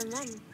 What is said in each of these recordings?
Tamam. Hmm.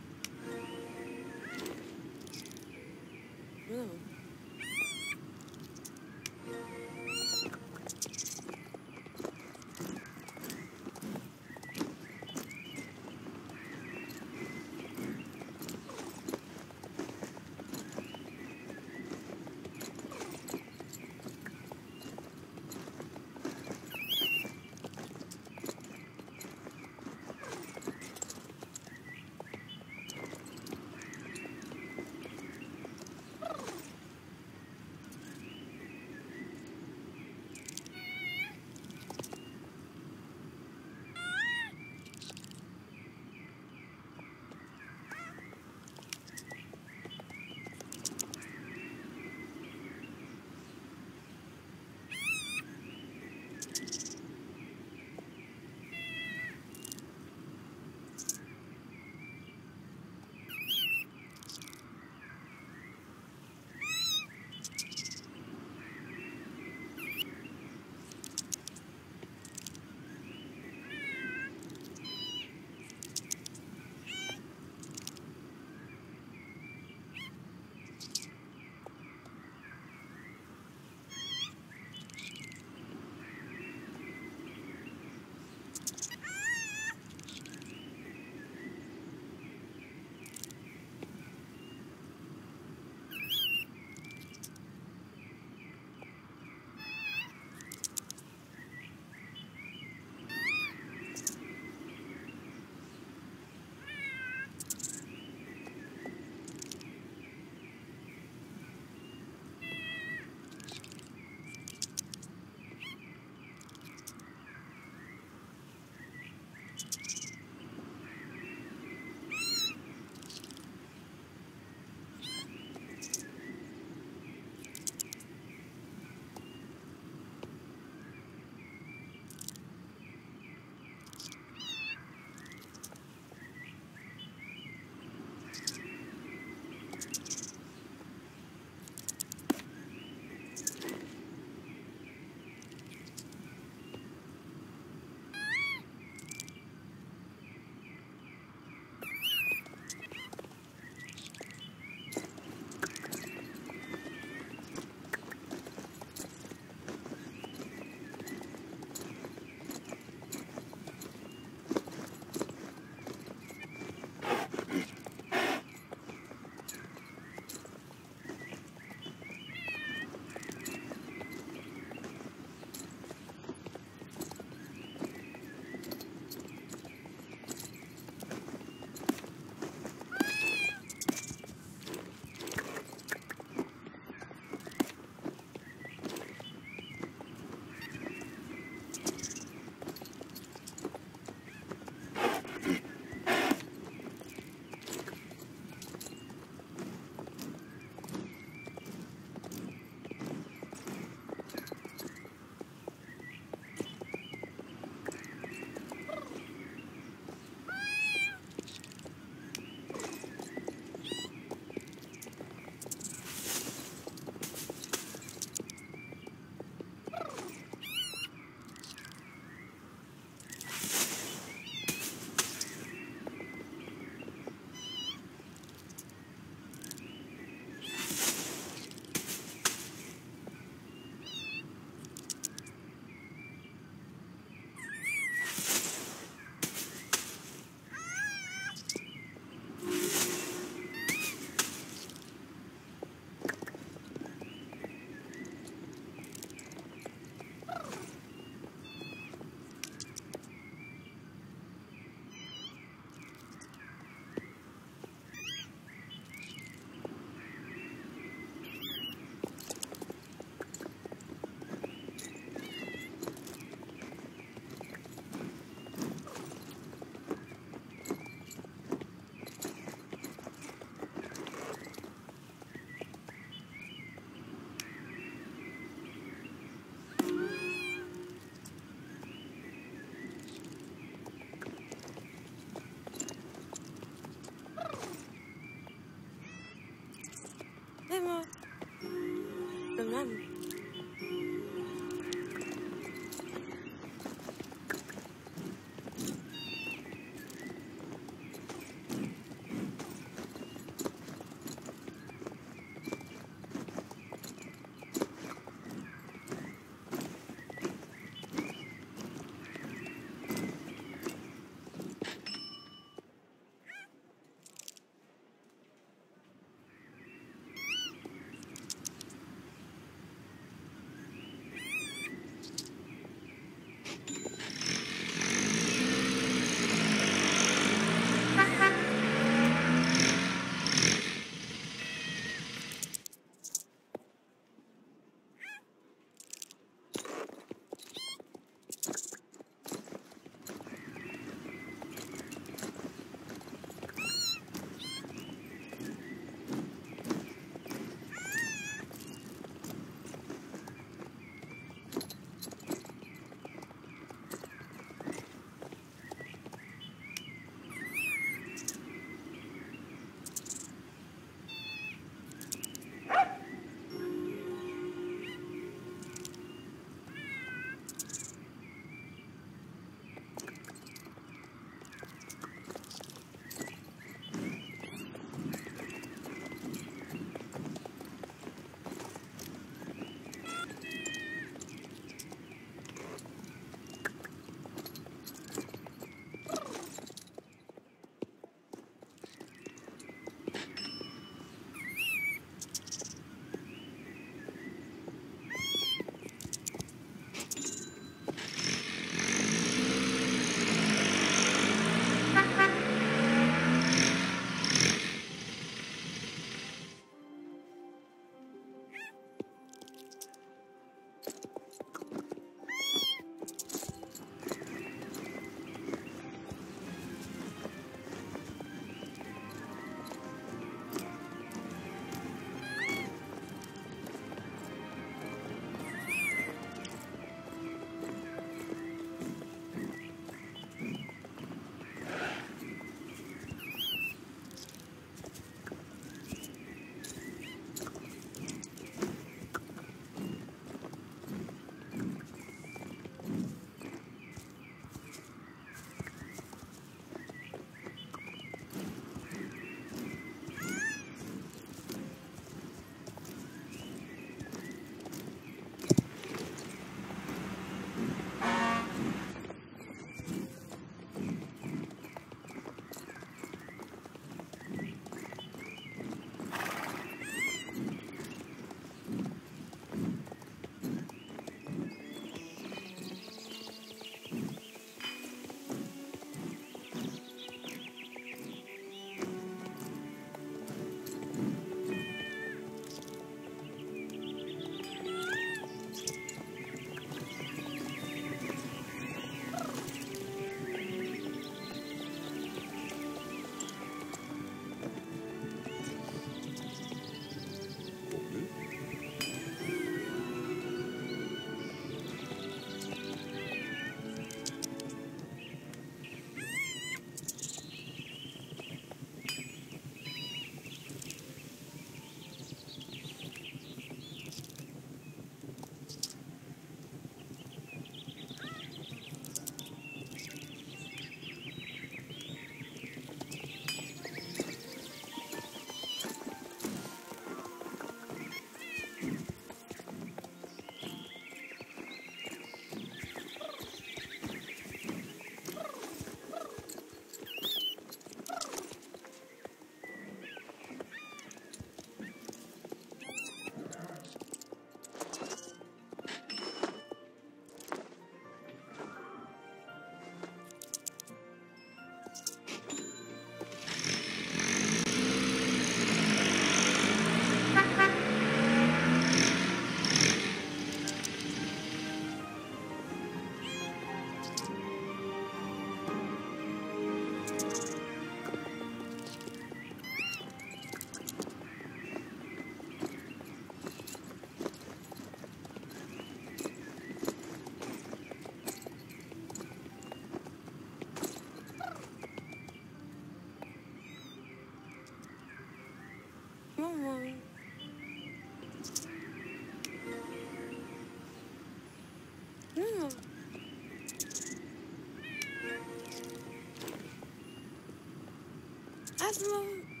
Jasmine.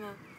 看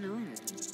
Hace un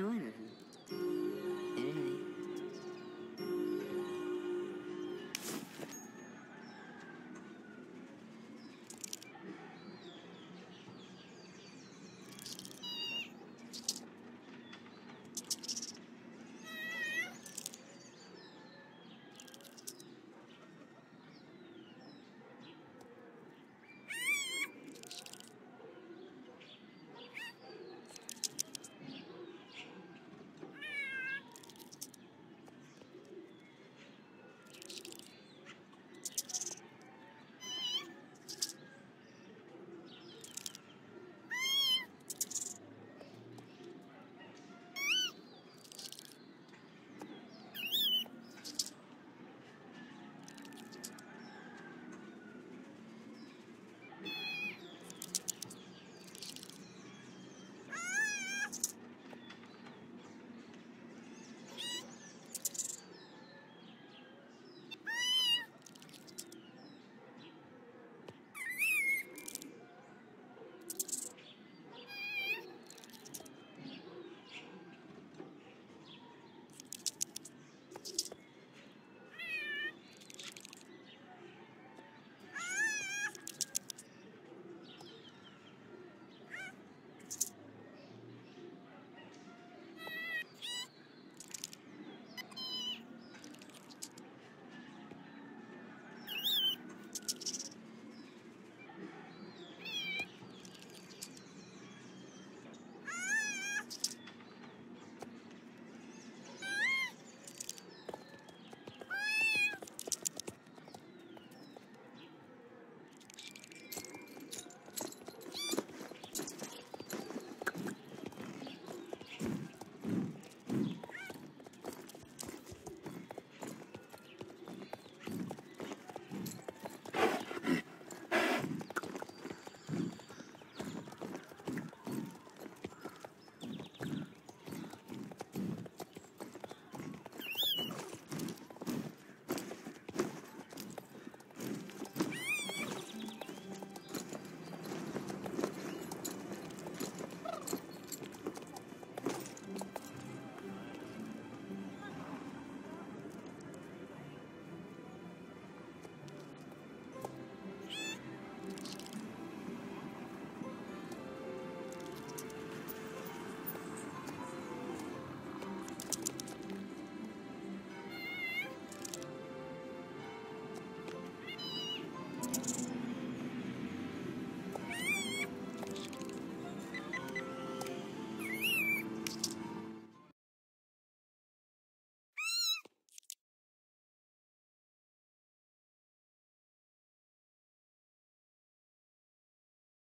momento. Panoin. Panoin.